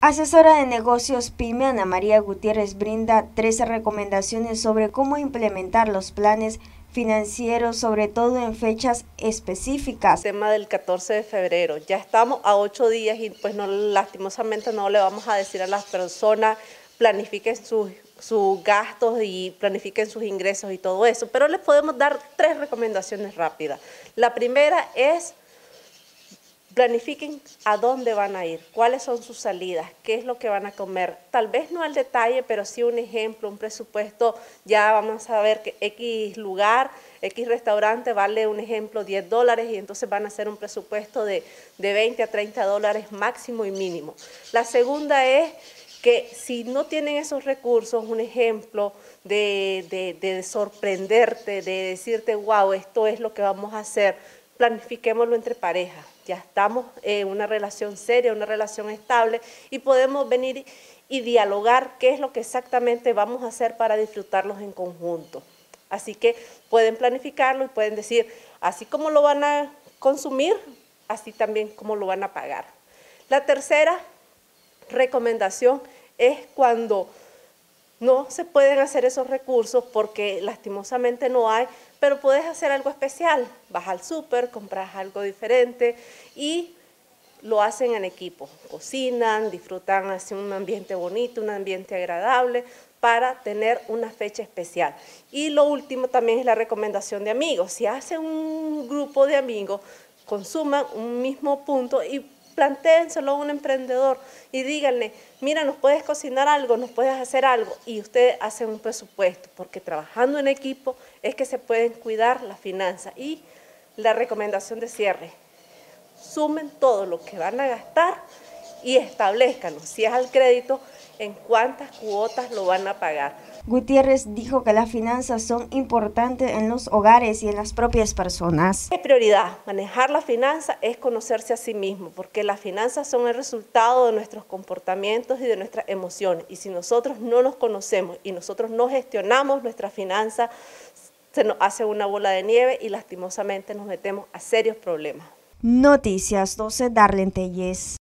Asesora de negocios PYME Ana María Gutiérrez brinda 13 recomendaciones sobre cómo implementar los planes financieros, sobre todo en fechas específicas. tema del 14 de febrero, ya estamos a 8 días y pues no, lastimosamente no le vamos a decir a las personas planifiquen sus, sus gastos y planifiquen sus ingresos y todo eso, pero les podemos dar tres recomendaciones rápidas. La primera es planifiquen a dónde van a ir, cuáles son sus salidas, qué es lo que van a comer. Tal vez no al detalle, pero sí un ejemplo, un presupuesto. Ya vamos a ver que X lugar, X restaurante vale un ejemplo 10 dólares y entonces van a hacer un presupuesto de, de 20 a 30 dólares máximo y mínimo. La segunda es que si no tienen esos recursos, un ejemplo de, de, de sorprenderte, de decirte, wow, esto es lo que vamos a hacer, planifiquémoslo entre parejas ya estamos en una relación seria, una relación estable y podemos venir y dialogar qué es lo que exactamente vamos a hacer para disfrutarlos en conjunto. Así que pueden planificarlo y pueden decir, así como lo van a consumir, así también como lo van a pagar. La tercera recomendación es cuando no se pueden hacer esos recursos porque lastimosamente no hay, pero puedes hacer algo especial. Vas al súper, compras algo diferente y lo hacen en equipo. Cocinan, disfrutan, hacen un ambiente bonito, un ambiente agradable para tener una fecha especial. Y lo último también es la recomendación de amigos. Si hacen un grupo de amigos, consuman un mismo punto y plantéenselo a un emprendedor y díganle, mira, nos puedes cocinar algo, nos puedes hacer algo y usted hace un presupuesto, porque trabajando en equipo es que se pueden cuidar las finanzas. Y la recomendación de cierre, sumen todo lo que van a gastar y establezcanlo, si es al crédito, en cuántas cuotas lo van a pagar. Gutiérrez dijo que las finanzas son importantes en los hogares y en las propias personas. Es prioridad. Manejar la finanza es conocerse a sí mismo, porque las finanzas son el resultado de nuestros comportamientos y de nuestras emociones. Y si nosotros no nos conocemos y nosotros no gestionamos nuestra finanza, se nos hace una bola de nieve y lastimosamente nos metemos a serios problemas. Noticias 12 Darlene Telles.